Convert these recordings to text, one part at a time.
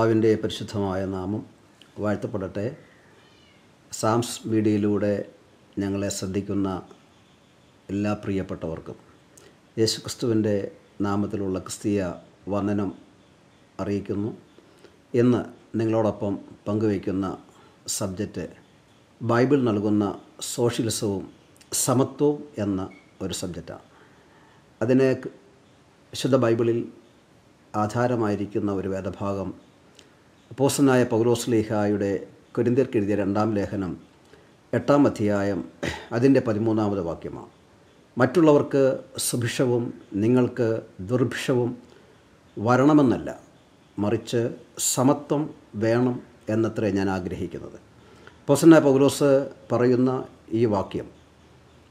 കർത്താവിന്റെ പരിശുദ്ധമായ നാമം വാഴ്ത്തപ്പെടട്ടെ. സാംസ് മീഡിയയിലൂടെ ഞങ്ങളെ ശ്രദ്ധിക്കുന്ന എല്ലാ പ്രിയപ്പെട്ടവർക്കും യേശുക്രിസ്തുവിന്റെ നാമത്തിലുള്ള ക്രിസ്തീയ വന്ദനം അറിയിക്കുന്നു. ഇന്ന് നിങ്ങളോടൊപ്പം പങ്കുവയ്ക്കുന്ന സബ്ജക്റ്റ് ബൈബിൾ നൽകുന്ന സോഷ്യലിസവും സമത്വവും എന്ന ഒരു സബ്ജക്റ്റാണ്. അതിനെ വിശുദ്ധ ബൈബിളിൽ ആധാരമായിരിക്കുന്ന ഒരു വേദഭാഗം അപ്പോസനായ പൗലോസ്ലീഹായുടെ കൊരിന്തിയർക്കെഴുതിയ രണ്ടാം ലേഖനം എട്ടാം അധ്യായം അതിന്റെ പതിമൂന്നാമത് വാക്യമാണ്. മറ്റുള്ളവർക്ക് സുഭിക്ഷവും നിങ്ങൾക്ക് ദുർഭിക്ഷവും വരണമെന്നല്ല മറിച്ച് സമത്വം വേണം എന്നത്രേ ഞാൻ ആഗ്രഹിക്കുന്നത്. പോസനായ പൗലോസ് പറയുന്ന ഈ വാക്യം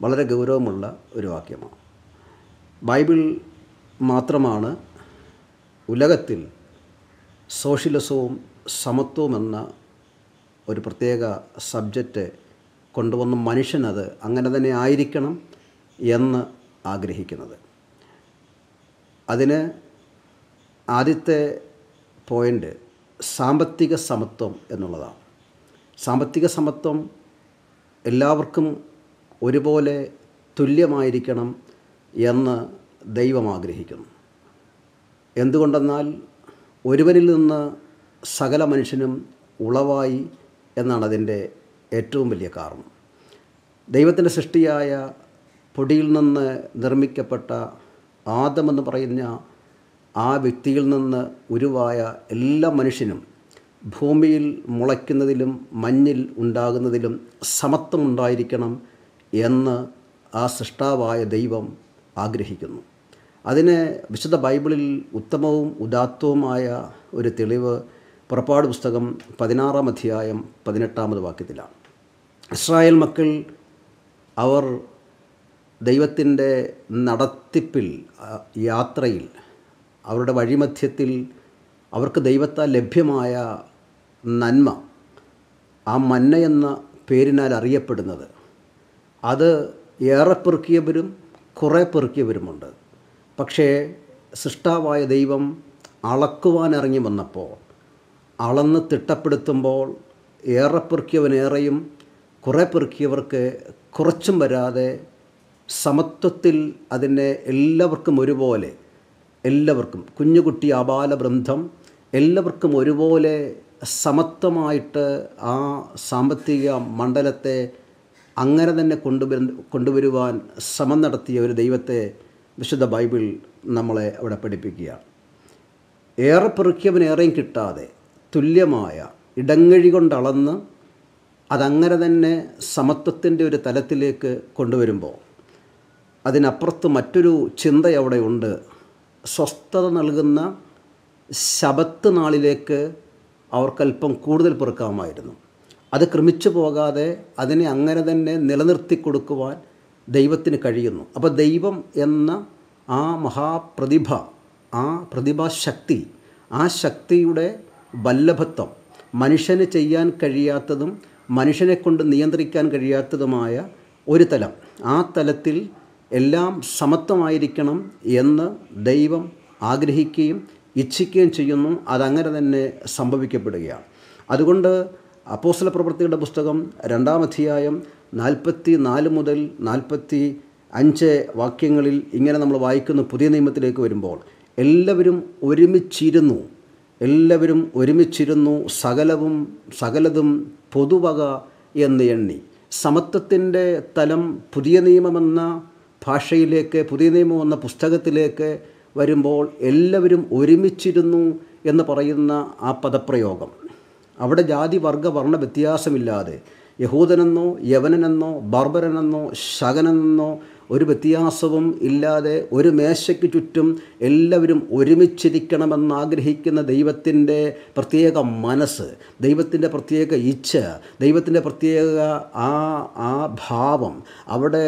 വളരെ ഗൗരവമുള്ള ഒരു വാക്യമാണ്. ബൈബിൾ മാത്രമാണ് ഉലകത്തിൽ സോഷ്യലിസവും സമത്വവും എന്ന ഒരു പ്രത്യേക സബ്ജക്റ്റ് കൊണ്ടുവന്ന മനുഷ്യനത് അങ്ങനെ തന്നെ ആയിരിക്കണം എന്ന് ആഗ്രഹിക്കുന്നത്. അതിന് ആദ്യത്തെ പോയിന്റ് സാമ്പത്തിക സമത്വം എന്നുള്ളതാണ്. സാമ്പത്തിക സമത്വം എല്ലാവർക്കും ഒരുപോലെ തുല്യമായിരിക്കണം എന്ന് ദൈവം ആഗ്രഹിക്കുന്നു. എന്തുകൊണ്ടെന്നാൽ ഒരുവരിൽ നിന്ന് സകല മനുഷ്യനും ഉളവായി എന്നാണ് അതിന്റെ ഏറ്റവും വലിയ കാരണം. ദൈവത്തിന്റെ സൃഷ്ടിയായ പൊടിയിൽ നിന്ന് നിർമ്മിക്കപ്പെട്ട ആദമെന്ന് പറയുന്ന ആ വ്യക്തിയിൽ നിന്ന് ഉരുവായ എല്ലാ മനുഷ്യനും ഭൂമിയിൽ മുളയ്ക്കുന്നതിലും മഞ്ഞിൽ ഉണ്ടാകുന്നതിലും സമത്വമുണ്ടായിരിക്കണം എന്ന് ആ സൃഷ്ടാവായ ദൈവം ആഗ്രഹിക്കുന്നു. അതിന് വിശുദ്ധ ബൈബിളിൽ ഉത്തമവും ഉദാത്തവുമായ ഒരു തെളിവ് പുറപ്പാട് പുസ്തകം പതിനാറാം അധ്യായം പതിനെട്ടാമത് വാക്യത്തിലാണ്. ഇസ്രായേൽ മക്കൾ അവർ ദൈവത്തിന്റെ നടത്തിപ്പിൽ യാത്രയിൽ അവരുടെ വഴിമധ്യത്തിൽ അവർക്ക് ദൈവത്താൽ ലഭ്യമായ നന്മ ആ മന്ന എന്ന പേരിനാൽ അറിയപ്പെടുന്നത്. അത് ഏറെ പെറുക്കിയവരും കുറേ പെറുക്കിയവരുമുണ്ട്. പക്ഷേ സൃഷ്ടാവായ ദൈവം അളക്കുവാനിറങ്ങി വന്നപ്പോൾ അളന്ന് തിട്ടപ്പെടുത്തുമ്പോൾ ഏറെ പെറുക്കിയവനേറെയും കുറേ പെറുക്കിയവർക്ക് കുറച്ചും വരാതെ സമത്വത്തിൽ അതിനെ എല്ലാവർക്കും ഒരുപോലെ എല്ലാവർക്കും കുഞ്ഞുകുട്ടി ബന്ധം എല്ലാവർക്കും ഒരുപോലെ സമത്വമായിട്ട് ആ സാമ്പത്തിക മണ്ഡലത്തെ അങ്ങനെ തന്നെ കൊണ്ടുവരു കൊണ്ടുവരുവാൻ ശ്രമം നടത്തിയ ഒരു ദൈവത്തെ വിശുദ്ധ ബൈബിൾ നമ്മളെ അവിടെ പഠിപ്പിക്കുകയാണ്. ഏറെ പെറുക്കിയവനേറെയും കിട്ടാതെ തുല്യമായ ഇടങ്ങഴി കൊണ്ടളന്ന് അതങ്ങനെ തന്നെ സമത്വത്തിന്റെ ഒരു തലത്തിലേക്ക് കൊണ്ടുവരുമ്പോൾ അതിനപ്പുറത്ത് മറ്റൊരു ചിന്ത അവിടെ ഉണ്ട് സ്വസ്ഥത നൽകുന്ന ശബത്ത് നാളിലേക്ക് അവർക്കല്പം കൂടുതൽ പെറുക്കാമായിരുന്നു. അത് ക്രമിച്ചു പോകാതെ അതിനെ അങ്ങനെ തന്നെ നിലനിർത്തി കൊടുക്കുവാൻ ദൈവത്തിന് കഴിയുന്നു. അപ്പോൾ ദൈവം എന്ന ആ മഹാപ്രതിഭ ആ പ്രതിഭാശക്തി ആ ശക്തിയുടെ വല്ലഭത്വം. മനുഷ്യന് ചെയ്യാൻ കഴിയാത്തതും മനുഷ്യനെ കൊണ്ട് നിയന്ത്രിക്കാൻ കഴിയാത്തതുമായ ഒരു തലം. ആ തലത്തിൽ എല്ലാം സമത്വമായിരിക്കണം എന്ന് ദൈവം ആഗ്രഹിക്കുകയും ഇച്ഛിക്കുകയും ചെയ്യുന്നു. അതങ്ങനെ തന്നെ സംഭവിക്കപ്പെടുകയാണ്. അതുകൊണ്ട് അപ്പോസ്തല പ്രവൃത്തിയുടെ പുസ്തകം രണ്ടാം അധ്യായം നാൽപ്പത്തി നാല് മുതൽ നാൽപ്പത്തി അഞ്ച് വാക്യങ്ങളിൽ ഇങ്ങനെ നമ്മൾ വായിക്കുന്ന. പുതിയ നിയമത്തിലേക്ക് വരുമ്പോൾ എല്ലാവരും ഒരുമിച്ചിരുന്നു. എല്ലാവരും ഒരുമിച്ചിരുന്നു സകലവും സകലതും പൊതുവക എന്ന് എണ്ണി. സമത്വത്തിന്റെ തലം പുതിയ നിയമമെന്ന ഭാഷയിലേക്ക് പുതിയ നിയമം എന്ന പുസ്തകത്തിലേക്ക് വരുമ്പോൾ എല്ലാവരും ഒരുമിച്ചിരുന്നു എന്ന് പറയുന്ന ആ പദപ്രയോഗം. അവിടെ ജാതി വർഗ വർണ വ്യത്യാസമില്ലാതെ യഹൂദനെന്നോ യവനനെന്നോ ബർബരനെന്നോ ശകനെന്നോ ഒരു വ്യത്യാസവും ഇല്ലാതെ ഒരു മേശയ്ക്ക് ചുറ്റും എല്ലാവരും ഒരുമിച്ചിരിക്കണമെന്ന് ആഗ്രഹിക്കുന്ന ദൈവത്തിന്റെ പ്രത്യേക മനസ്സ് ദൈവത്തിന്റെ പ്രത്യേക ഇച്ഛ ദൈവത്തിന്റെ പ്രത്യേക ആ ആ ഭാവം അവിടെ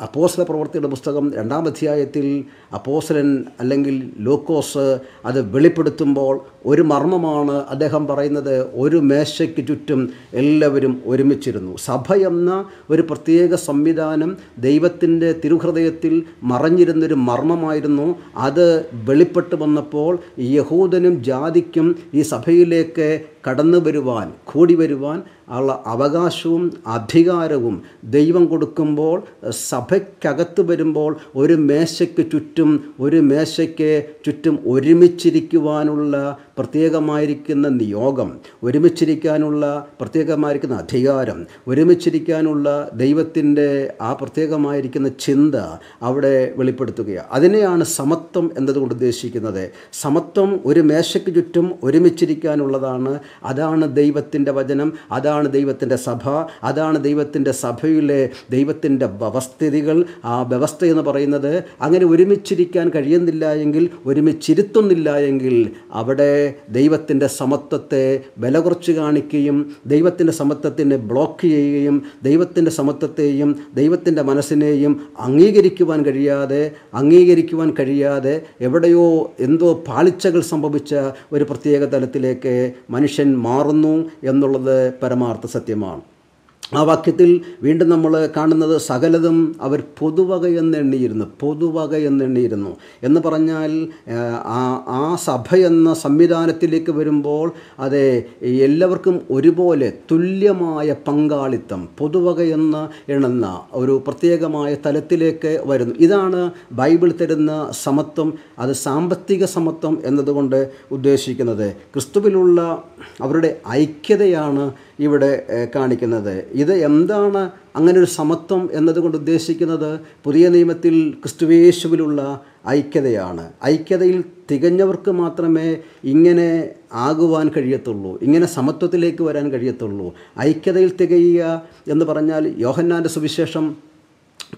അപ്പോസ്തല പ്രവർത്തിയുടെ പുസ്തകം രണ്ടാം അധ്യായത്തിൽ അപ്പോസ്തലൻ അല്ലെങ്കിൽ ലൂക്കോസ് അത് വെളിപ്പെടുത്തുമ്പോൾ ഒരു മർമ്മമാണ് അദ്ദേഹം പറയുന്നത് ഒരു മേശയ്ക്ക് ചുറ്റും എല്ലാവരും ഒരുമിച്ചിരുന്നു. സഭ എന്ന ഒരു പ്രത്യേക സംവിധാനം ദൈവത്തിന്റെ തിരുഹൃദയത്തിൽ മറഞ്ഞിരുന്നൊരു മർമ്മമായിരുന്നു. അത് വെളിപ്പെട്ട് വന്നപ്പോൾ യഹൂദനും ജാതിക്കും ഈ സഭയിലേക്ക് കടന്നു വരുവാൻ കൂടി വരുവാൻ ഉള്ള അവകാശവും അധികാരവും ദൈവം കൊടുക്കുമ്പോൾ സഭയ്ക്കകത്ത് വരുമ്പോൾ ഒരു മേശയ്ക്ക് ചുറ്റും ഒരു മേശയ്ക്ക് ചുറ്റും ഒരുമിച്ചിരിക്കുവാനുള്ള പ്രത്യേകമായിരിക്കുന്ന നിയോഗം ഒരുമിച്ചിരിക്കാനുള്ള പ്രത്യേകമായിരിക്കുന്ന അധികാരം ഒരുമിച്ചിരിക്കാനുള്ള ദൈവത്തിന്റെ ആ പ്രത്യേകമായിരിക്കുന്ന ചിന്ത അവിടെ വെളിപ്പെടുത്തുകയാണ്. അതിനെയാണ് സമത്വം എന്നതുകൊണ്ട് ഉദ്ദേശിക്കുന്നത്. സമത്വം ഒരു മേശയ്ക്ക് ചുറ്റും ഒരുമിച്ചിരിക്കാനുള്ളതാണ് അതാണ് ദൈവത്തിന്റെ വചനം അതാണ് ദൈവത്തിന്റെ സഭ അതാണ് ദൈവത്തിന്റെ സഭയിലെ ദൈവത്തിന്റെ വ്യവസ്ഥിതികൾ ആ വ്യവസ്ഥ എന്ന് പറയുന്നത് അങ്ങനെ ഒരുമിച്ചിരിക്കാൻ കഴിയുന്നില്ല എങ്കിൽ ഒരുമിച്ചിരുത്തുന്നില്ല എങ്കിൽ അവിടെ ദൈവത്തിന്റെ സമത്വത്തെ വില കുറച്ച് കാണിക്കുകയും ദൈവത്തിന്റെ സമത്വത്തിനെ ബ്ലോക്ക് ചെയ്യുകയും ദൈവത്തിന്റെ സമത്വത്തെയും ദൈവത്തിന്റെ മനസ്സിനെയും അംഗീകരിക്കുവാൻ കഴിയാതെ അംഗീകരിക്കുവാൻ കഴിയാതെ എവിടെയോ എന്തോ പാളിച്ചകൾ സംഭവിച്ച ഒരു പ്രത്യേക തലത്തിലേക്ക് മനുഷ്യൻ മാറുന്നു എന്നുള്ളത് പരമാർത്ഥ സത്യമാണ്. ആ വാക്യത്തിൽ വീണ്ടും നമ്മൾ കാണുന്നത് സകലതും അവർ പൊതുവക എന്നെണ്ണിയിരുന്നു പൊതുവക എന്നെണ്ണിയിരുന്നു എന്ന് പറഞ്ഞാൽ ആ ആ സഭ എന്ന സംവിധാനത്തിലേക്ക് വരുമ്പോൾ അതെ എല്ലാവർക്കും ഒരുപോലെ തുല്യമായ പങ്കാളിത്തം പൊതുവക എന്ന് എണ്ണുന്ന ഒരു പ്രത്യേകമായ തലത്തിലേക്ക് വരുന്നു. ഇതാണ് ബൈബിൾ തരുന്ന സമത്വം അത് സാമ്പത്തിക സമത്വം എന്നതുകൊണ്ട് ഉദ്ദേശിക്കുന്നത്. ക്രിസ്തുവിലുള്ള അവരുടെ ഐക്യതയാണ് ഇവിടെ കാണിക്കുന്നത്. ഇത് എന്താണ് അങ്ങനെ ഒരു സമത്വം എന്നതുകൊണ്ട് ഉദ്ദേശിക്കുന്നത്? പുതിയ നിയമത്തിൽ ക്രിസ്തുവേശുവിലുള്ള ഐക്യതയാണ്. ഐക്യതയിൽ തികഞ്ഞവർക്ക് മാത്രമേ ഇങ്ങനെ ആകുവാൻ കഴിയത്തുള്ളൂ ഇങ്ങനെ സമത്വത്തിലേക്ക് വരാൻ കഴിയത്തുള്ളൂ. ഐക്യതയിൽ തികയുക എന്ന് പറഞ്ഞാൽ യോഹന്നാന്റെ സുവിശേഷം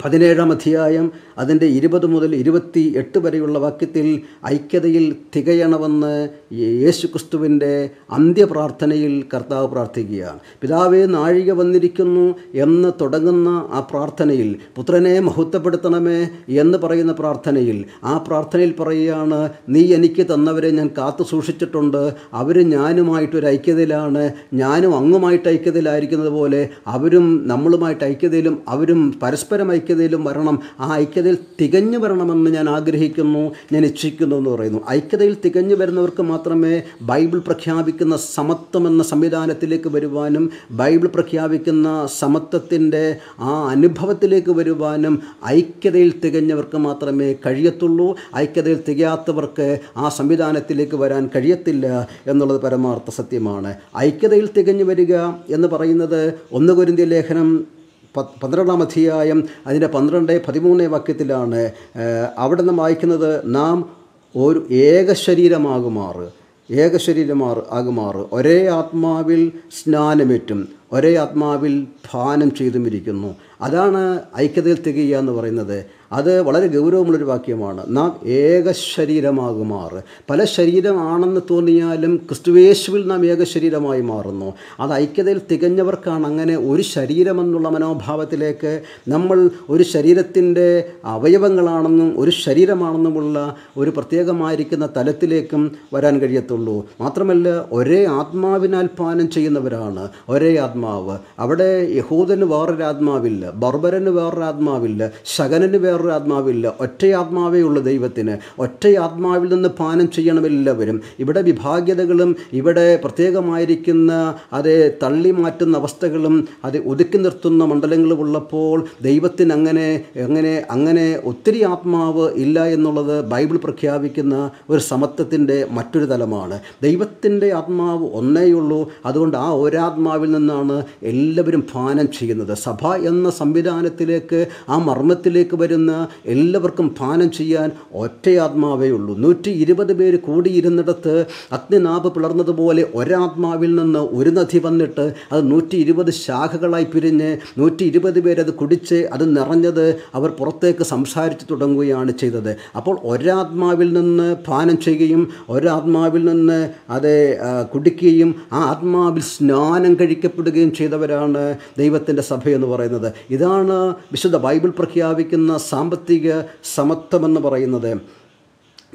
പതിനേഴാം അധ്യായം അതിന്റെ ഇരുപത് മുതൽ ഇരുപത്തി എട്ട് വരെയുള്ള വാക്യത്തിൽ ഐക്യതയിൽ തികയണമെന്ന് യേശു ക്രിസ്തുവിന്റെ അന്ത്യപ്രാർത്ഥനയിൽ കർത്താവ് പ്രാർത്ഥിക്കുകയാണ്. പിതാവേ നാഴിക വന്നിരിക്കുന്നു എന്ന് തുടങ്ങുന്ന ആ പ്രാർത്ഥനയിൽ പുത്രനെ മഹത്വപ്പെടുത്തണമേ എന്ന് പറയുന്ന പ്രാർത്ഥനയിൽ ആ പ്രാർത്ഥനയിൽ പറയുകയാണ് നീ എനിക്ക് തന്നവരെ ഞാൻ കാത്തു സൂക്ഷിച്ചിട്ടുണ്ട്. അവർ ഞാനുമായിട്ടൊരു ഐക്യതയിലാണ്. ഞാനും അങ്ങുമായിട്ട് ഐക്യതയിലായിരിക്കുന്നത് പോലെ അവരും നമ്മളുമായിട്ട് ഐക്യതയിലും അവരും പരസ്പരം ഐക്യതയിലും വരണം. ആ ഐക്യതയിൽ തികഞ്ഞു വരണമെന്ന് ഞാൻ ആഗ്രഹിക്കുന്നു ഞാൻ ഇച്ഛിക്കുന്നു എന്ന് പറയുന്നു. ഐക്യതയിൽ തികഞ്ഞു വരുന്നവർക്ക് മാത്രമേ ബൈബിൾ പ്രഖ്യാപിക്കുന്ന സമത്വം എന്ന സംവിധാനത്തിലേക്ക് വരുവാനും ബൈബിൾ പ്രഖ്യാപിക്കുന്ന സമത്വത്തിന്റെ ആ അനുഭവത്തിലേക്ക് വരുവാനും ഐക്യതയിൽ തികഞ്ഞവർക്ക് മാത്രമേ കഴിയത്തുള്ളൂ. ഐക്യതയിൽ തികയാത്തവർക്ക് ആ സംവിധാനത്തിലേക്ക് വരാൻ കഴിയത്തില്ല എന്നുള്ളത് പരമാർത്ഥ സത്യമാണ്. ഐക്യതയിൽ തികഞ്ഞു വരിക എന്ന് പറയുന്നത് ഒന്ന് ലേഖനം പന്ത്രണ്ടാം അധ്യായം അതിന്റെ പന്ത്രണ്ട് പതിമൂന്ന് വാക്യത്തിലാണ് അവിടെ നിന്ന് വായിക്കുന്നത് നാം ഒരു ഏക ശരീരമാകുമാറ് ഏക ശരീരമാർ ആകുമാറ്. ഒരേ ആത്മാവിൽ സ്നാനമേറ്റും ഒരേ ആത്മാവിൽ ഭാനം ചെയ്തുമിരിക്കുന്നു. അതാണ് ഐക്യതയിൽ തികയുക എന്ന് പറയുന്നത്. അത് വളരെ ഗൗരവമുള്ളൊരു വാക്യമാണ്. നാം ഏക ശരീരമാകുമാറ് പല ശരീരമാണെന്ന് തോന്നിയാലും ക്രിസ്തുവേശുവിൽ നാം ഏക ശരീരമായി മാറുന്നു. അത് ഐക്യതയിൽ തികഞ്ഞവർക്കാണ് അങ്ങനെ ഒരു ശരീരമെന്നുള്ള മനോഭാവത്തിലേക്ക് നമ്മൾ ഒരു ശരീരത്തിന്റെ അവയവങ്ങളാണെന്നും ഒരു ശരീരമാണെന്നുമുള്ള ഒരു പ്രത്യേകമായിരിക്കുന്ന തലത്തിലേക്കും വരാൻ കഴിയത്തുള്ളൂ. മാത്രമല്ല ഒരേ ആത്മാവിനാൽ പാനം ചെയ്യുന്നവരാണ്. ഒരേ ആത്മാവ്. അവിടെ യഹൂദന് വേറൊരു ആത്മാവില്ല ബർബരന് വേറൊരു ആത്മാവില്ല ശകനന് വേറൊരു ആത്മാവില്ല ഒറ്റ ആത്മാവേ ഉള്ളൂ ദൈവത്തിന്. ഒറ്റ ആത്മാവിൽ നിന്ന് പാനം ചെയ്യണം എല്ലാവരും. ഇവിടെ വിഭാഗ്യതകളും ഇവിടെ പ്രത്യേകമായിരിക്കുന്ന അത് തള്ളി മാറ്റുന്ന അവസ്ഥകളും അത് ഒതുക്കി നിർത്തുന്ന മണ്ഡലങ്ങളും ഉള്ളപ്പോൾ ദൈവത്തിന് അങ്ങനെ എങ്ങനെ അങ്ങനെ ഒത്തിരി ആത്മാവ് ഇല്ല എന്നുള്ളത് ബൈബിൾ പ്രഖ്യാപിക്കുന്ന ഒരു സമത്വത്തിന്റെ മറ്റൊരു തലമാണ്. ദൈവത്തിന്റെ ആത്മാവ് ഒന്നേയുള്ളൂ. അതുകൊണ്ട് ആ ഒരാത്മാവിൽ നിന്നാണ് എല്ലാവരും പാനം ചെയ്യുന്നത്. സഭ എന്ന സംവിധാനത്തിലേക്ക് ആ മർമ്മത്തിലേക്ക് വരുന്ന എല്ലാവർക്കും പാനം ചെയ്യാൻ ഒറ്റയാത്മാവേ ഉള്ളൂ. നൂറ്റി ഇരുപത് പേര് കൂടിയിരുന്നിടത്ത് അഗ്നിനാഭ് പിളർന്നതുപോലെ ഒരാത്മാവിൽ നിന്ന് ഒരു നദി വന്നിട്ട് അത് നൂറ്റി ഇരുപത് ശാഖകളായി പിരിഞ്ഞ് നൂറ്റി ഇരുപത് പേരത് കുടിച്ച് അത് നിറഞ്ഞത് അവർ പുറത്തേക്ക് സംസാരിച്ച് തുടങ്ങുകയാണ് ചെയ്തത്. അപ്പോൾ ഒരാത്മാവിൽ നിന്ന് പാനം ചെയ്യുകയും ഒരാത്മാവിൽ നിന്ന് അത് കുടിക്കുകയും ആ ആത്മാവിൽ സ്നാനം കഴിക്കപ്പെടുകയും ചെയ്തവരാണ് ദൈവത്തിന്റെ സഭയെന്ന് പറയുന്നത്. ഇതാണ് വിശുദ്ധ ബൈബിൾ പ്രഖ്യാപിക്കുന്ന സാമ്പത്തിക സമത്വമെന്ന് പറയുന്നത്.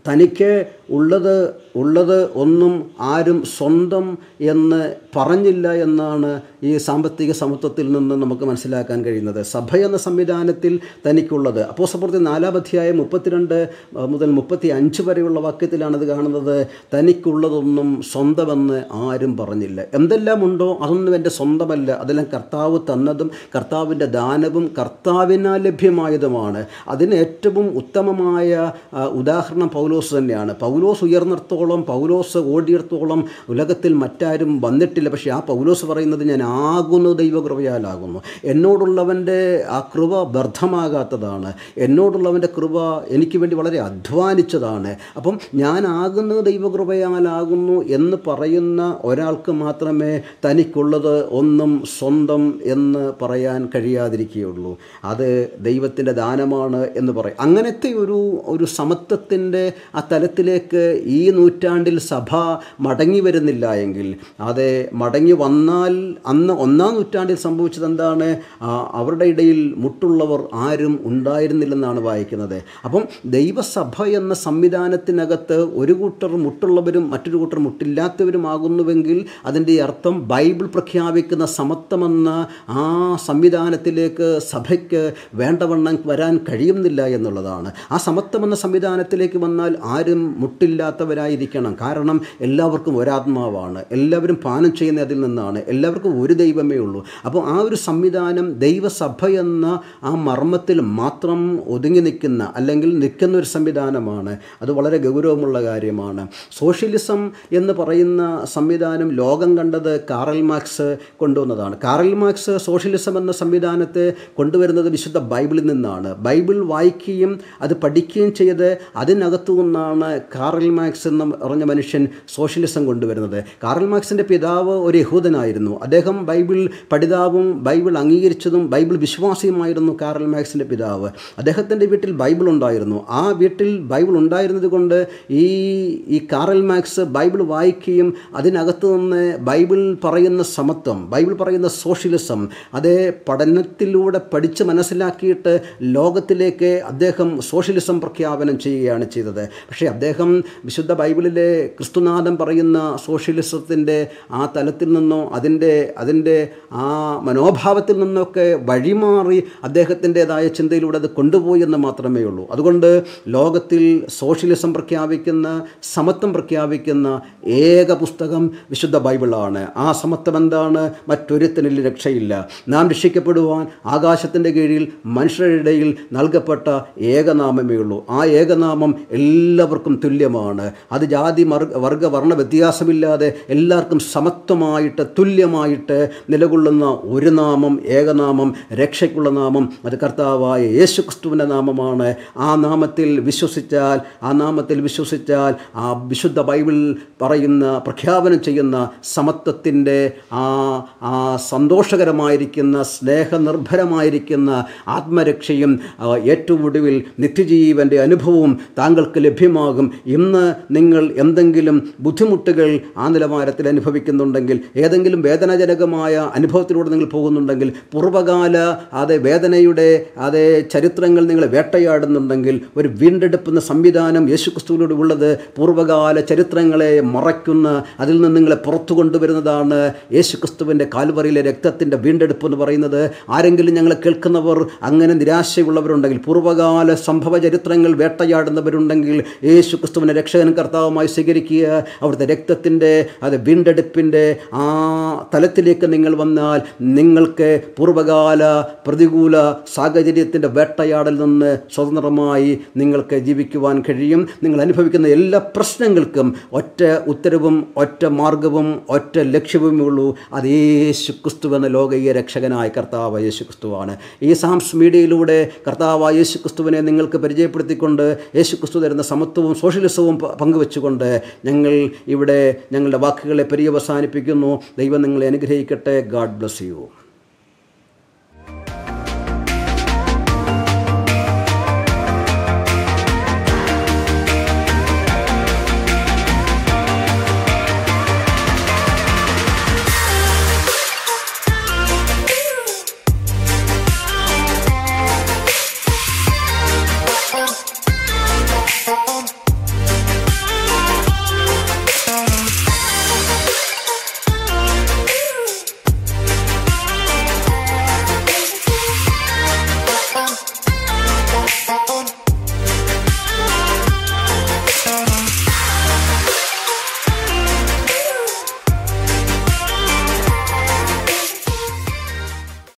തനിക്ക് ഉള്ളത് ഉള്ളത് ഒന്നും ആരും സ്വന്തം എന്ന് പറഞ്ഞില്ല എന്നാണ് ഈ സാമ്പത്തിക സമത്വത്തിൽ നിന്ന് നമുക്ക് മനസ്സിലാക്കാൻ കഴിയുന്നത്. സഭ എന്ന സംവിധാനത്തിൽ തനിക്കുള്ളത്. അപ്പോൾ സപ്പുറത്തെ നാലാം മുപ്പത്തിരണ്ട് മുതൽ മുപ്പത്തി അഞ്ച് വരെയുള്ള വാക്യത്തിലാണ് ഇത് കാണുന്നത്. തനിക്കുള്ളതൊന്നും സ്വന്തമെന്ന് ആരും പറഞ്ഞില്ല. എന്തെല്ലാം ഉണ്ടോ അതൊന്നും എന്റെ സ്വന്തമല്ല. അതെല്ലാം കർത്താവ് തന്നതും കർത്താവിന്റെ ദാനവും കർത്താവിനാൽ ലഭ്യമായതുമാണ്. അതിന് ഏറ്റവും ഉത്തമമായ ഉദാഹരണം പൗലോസ് തന്നെയാണ്. പൗലോസ് ഉയർന്നിടത്തോളം പൗലോസ് ഓടിയിടത്തോളം ഉലകത്തിൽ മറ്റാരും വന്നിട്ടില്ല. പക്ഷേ ആ പൗലോസ് പറയുന്നത് ഞാൻ ആകുന്നു ദൈവകൃപയാലാകുന്നു. എന്നോടുള്ളവന്റെ ആ കൃപ വ്യർത്ഥമാകാത്തതാണ്. എന്നോടുള്ളവന്റെ കൃപ എനിക്ക് വേണ്ടി വളരെ അധ്വാനിച്ചതാണ്. അപ്പം ഞാൻ ആകുന്നത് ദൈവകൃപയാലാകുന്നു എന്ന് പറയുന്ന ഒരാൾക്ക് മാത്രമേ തനിക്കുള്ളത് ഒന്നും സ്വന്തം എന്ന് പറയാൻ കഴിയാതിരിക്കുകയുള്ളൂ. അത് ദൈവത്തിന്റെ ദാനമാണ് എന്ന് പറയും. അങ്ങനത്തെ ഒരു ഒരു സമത്വത്തിന്റെ ആ തലത്തിലേക്ക് ഈ നൂറ്റാണ്ടിൽ സഭ മടങ്ങി വരുന്നില്ല എങ്കിൽ അതെ മടങ്ങി വന്നാൽ അന്ന് ഒന്നാം നൂറ്റാണ്ടിൽ സംഭവിച്ചത് എന്താണ് അവരുടെ ഇടയിൽ മുട്ടുള്ളവർ ആരും ഉണ്ടായിരുന്നില്ലെന്നാണ് വായിക്കുന്നത്. അപ്പം ദൈവസഭ എന്ന സംവിധാനത്തിനകത്ത് ഒരു കൂട്ടർ മുട്ടുള്ളവരും മറ്റൊരു കൂട്ടർ മുട്ടില്ലാത്തവരുമാകുന്നുവെങ്കിൽ അതിന്റെ അർത്ഥം ബൈബിൾ പ്രഖ്യാപിക്കുന്ന സമത്വമെന്ന ആ സംവിധാനത്തിലേക്ക് സഭയ്ക്ക് വേണ്ടവണ്ണം വരാൻ കഴിയുന്നില്ല എന്നുള്ളതാണ്. ആ സമത്വമെന്ന സംവിധാനത്തിലേക്ക് വന്നാൽ ആരും മുട്ടില്ലാത്തവരായിരിക്കണം കാരണം എല്ലാവർക്കും ഒരാത്മാവാണ്. എല്ലാവരും പാനം ചെയ്യുന്ന അതിൽ നിന്നാണ്. എല്ലാവർക്കും ഒരു ദൈവമേ ഉള്ളൂ. അപ്പോൾ ആ ഒരു സംവിധാനം ദൈവസഭ എന്ന ആ മർമ്മത്തിൽ മാത്രം ഒതുങ്ങി നിൽക്കുന്ന അല്ലെങ്കിൽ നിൽക്കുന്ന ഒരു സംവിധാനമാണ്. അത് വളരെ ഗൗരവമുള്ള കാര്യമാണ്. സോഷ്യലിസം എന്ന് പറയുന്ന സംവിധാനം ലോകം കണ്ടത് കാറൽ മാർക്സ് കൊണ്ടുവന്നതാണ്. കാറൽ മാർക്സ് സോഷ്യലിസം എന്ന സംവിധാനത്തെ കൊണ്ടുവരുന്നത് വിശുദ്ധ ബൈബിളിൽ നിന്നാണ്. ബൈബിൾ വായിക്കുകയും അത് പഠിക്കുകയും ചെയ്ത് അതിനകത്തു നിന്നാണ് കാറൽ മാർക്സ് എന്ന് പറഞ്ഞ മനുഷ്യൻ സോഷ്യലിസം കൊണ്ടുവരുന്നത്. കാറൽ മാർക്സിന്റെ പിതാവ് ഒരു യഹൂദനായിരുന്നു. അദ്ദേഹം ബൈബിൾ പഠിതാവും ബൈബിൾ അംഗീകരിച്ചതും ബൈബിൾ വിശ്വാസിയുമായിരുന്നു കാറൽ മാർക്സിന്റെ പിതാവ്. അദ്ദേഹത്തിന്റെ വീട്ടിൽ ബൈബിൾ ഉണ്ടായിരുന്നു. ആ വീട്ടിൽ ബൈബിൾ ഉണ്ടായിരുന്നത് കൊണ്ട് ഈ ഈ കാറൽ മാർക്സ് ബൈബിൾ വായിക്കുകയും അതിനകത്ത് നിന്ന് ബൈബിൾ പറയുന്ന സമത്വം ബൈബിൾ പറയുന്ന സോഷ്യലിസം അതേ പഠനത്തിലൂടെ പഠിച്ച് മനസ്സിലാക്കിയിട്ട് ലോകത്തിലേക്ക് അദ്ദേഹം സോഷ്യലിസം പ്രഖ്യാപനം ചെയ്യുകയാണ് ചെയ്തത്. പക്ഷേ അദ്ദേഹം വിശുദ്ധ ബൈബിളിലെ ക്രിസ്തുനാഥൻ പറയുന്ന സോഷ്യലിസത്തിന്റെ ആ തലത്തിൽ നിന്നോ അതിന്റെ അതിന്റെ ആ മനോഭാവത്തിൽ നിന്നൊക്കെ വഴിമാറി അദ്ദേഹത്തിന്റെതായ ചിന്തയിലൂടെ അത് കൊണ്ടുപോയി എന്ന് മാത്രമേ ഉള്ളൂ. അതുകൊണ്ട് ലോകത്തിൽ സോഷ്യലിസം പ്രഖ്യാപിക്കുന്ന സമത്വം പ്രഖ്യാപിക്കുന്ന ഏക പുസ്തകം വിശുദ്ധ ബൈബിളാണ്. ആ സമത്വം എന്താണ്? മറ്റൊരുത്തനിൽ രക്ഷയില്ല. നാം രക്ഷിക്കപ്പെടുവാൻ ആകാശത്തിന്റെ കീഴിൽ മനുഷ്യരുടെ ഇടയിൽ നൽകപ്പെട്ട ഏകനാമമേ ഉള്ളൂ. ആ ഏകനാമം എല്ലാവർക്കും തുല്യമാണ്. അത് ജാതി മർ വർഗ വർണ വ്യത്യാസമില്ലാതെ എല്ലാവർക്കും സമത്വമായിട്ട് തുല്യമായിട്ട് നിലകൊള്ളുന്ന ഒരു നാമം ഏകനാമം രക്ഷയ്ക്കുള്ള നാമം അത് കർത്താവായ യേശു ക്രിസ്തുവിന്റെ നാമമാണ്. ആ നാമത്തിൽ വിശ്വസിച്ചാൽ ആ നാമത്തിൽ വിശ്വസിച്ചാൽ ആ വിശുദ്ധ ബൈബിൾ പറയുന്ന പ്രഖ്യാപനം ചെയ്യുന്ന സമത്വത്തിന്റെ ആ ആ സന്തോഷകരമായിരിക്കുന്ന സ്നേഹനിർഭരമായിരിക്കുന്ന ആത്മരക്ഷയും ഏറ്റവും ഒടുവിൽ നിത്യജീവന്റെ അനുഭവവും താങ്കൾക്ക് ലഭ്യമാകും. ഇന്ന് നിങ്ങൾ എന്തെങ്കിലും ബുദ്ധിമുട്ടുകൾ ആ നിലവാരത്തിൽ അനുഭവിക്കുന്നുണ്ടെങ്കിൽ ഏതെങ്കിലും വേദനാജനകമായ അനുഭവത്തിലൂടെ നിങ്ങൾ പോകുന്നുണ്ടെങ്കിൽ പൂർവകാല അതേ വേദനയുടെ അതേ ചരിത്രങ്ങൾ നിങ്ങളെ വേട്ടയാടുന്നുണ്ടെങ്കിൽ ഒരു വീണ്ടെടുക്കുന്ന സംവിധാനം യേശുക്രിസ്തുവിലൂടെ ഉള്ളത് പൂർവകാല ചരിത്രങ്ങളെ മറയ്ക്കുന്ന അതിൽ നിന്ന് നിങ്ങളെ പുറത്തു കൊണ്ടുവരുന്നതാണ് യേശുക്രിസ്തുവിന്റെ കാൽവറിയിലെ രക്തത്തിന്റെ വീണ്ടെടുപ്പ് എന്ന് പറയുന്നത്. ആരെങ്കിലും ഞങ്ങളെ കേൾക്കുന്നവർ അങ്ങനെ നിരാശയുള്ളവരുണ്ടെങ്കിൽ പൂർവകാല സംഭവ ചരിത്രങ്ങൾ വേട്ടയാടുന്നവരുണ്ടെങ്കിൽ യേശു രക്ഷകൻ രക്ഷകൻ കർത്താവുമായി സ്വീകരിക്കുക. അവിടുത്തെ രക്തത്തിന്റെ അത് വീണ്ടെടുപ്പിന്റെ ആ തലത്തിലേക്ക് നിങ്ങൾ വന്നാൽ നിങ്ങൾക്ക് പൂർവകാല പ്രതികൂല സാഹചര്യത്തിന്റെ വേട്ടയാടൽ നിന്ന് സ്വതന്ത്രമായി നിങ്ങൾക്ക് ജീവിക്കുവാൻ കഴിയും. നിങ്ങൾ അനുഭവിക്കുന്ന എല്ലാ പ്രശ്നങ്ങൾക്കും ഒറ്റ ഉത്തരവും ഒറ്റ മാർഗവും ഒറ്റ ലക്ഷ്യവുമേ ഉള്ളൂ. അത് യേശു ക്രിസ്തു എന്ന ലോകീയ രക്ഷകനായ കർത്താവ് യേശു ക്രിസ്തുവാണ് ഈ സാംസ് മീഡിയയിലൂടെ കർത്താവ് യേശു ക്രിസ്തുവിനെ നിങ്ങൾക്ക് പരിചയപ്പെടുത്തിക്കൊണ്ട് യേശു ക്രിസ്തു തരുന്ന സമത്വവും സോഷ്യലിസവും പ- പങ്കുവെച്ചുകൊണ്ട് ഞങ്ങൾ ഇവിടെ ഞങ്ങളുടെ വാക്കുകളെ പര്യവസാനിപ്പിക്കുന്നു. ദൈവം നിങ്ങളെ അനുഗ്രഹിക്കട്ടെ. God bless you